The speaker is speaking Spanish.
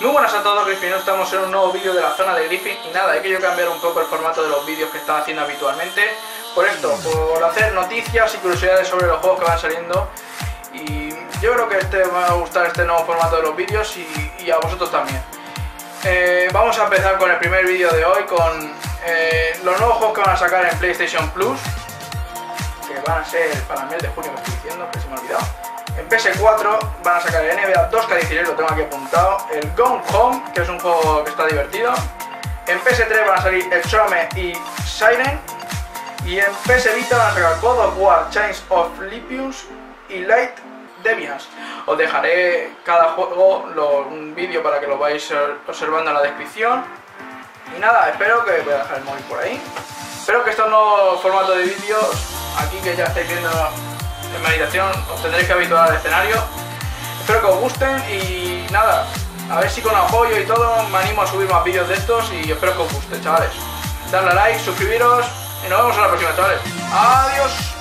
Muy buenas a todos, Griffin, estamos en un nuevo vídeo de la zona de Griffin y nada, hay que yo cambiar un poco el formato de los vídeos que estaba haciendo habitualmente por esto, por hacer noticias y curiosidades sobre los juegos que van saliendo. Y yo creo que este va a gustar este nuevo formato de los vídeos y, a vosotros también. Eh, vamos a empezar con el primer vídeo de hoy con eh, los nuevos juegos que van a sacar en PlayStation Plus que van a ser para el mes de junio, me estoy diciendo, que se me ha olvidado PS4 van a sacar el NBA 2K16, lo tengo aquí apuntado. El Gone Home, que es un juego que está divertido. En PS3 van a salir el Extreme y Siren. Y en PS Vita van a sacar God of War, Chains of Lipius y Light Deviants. Os dejaré cada juego un vídeo para que lo vais observando en la descripción. Y nada, espero que voy a dejar el móvil por ahí. Espero que estos nuevos formatos de vídeos, aquí que ya estáis viendo en meditación os tendréis que habituar al escenario. Espero que os gusten y nada, a ver si con apoyo y todo me animo a subir más vídeos de estos y espero que os guste, chavales. Darle a like, suscribiros y nos vemos en la próxima, chavales. Adiós.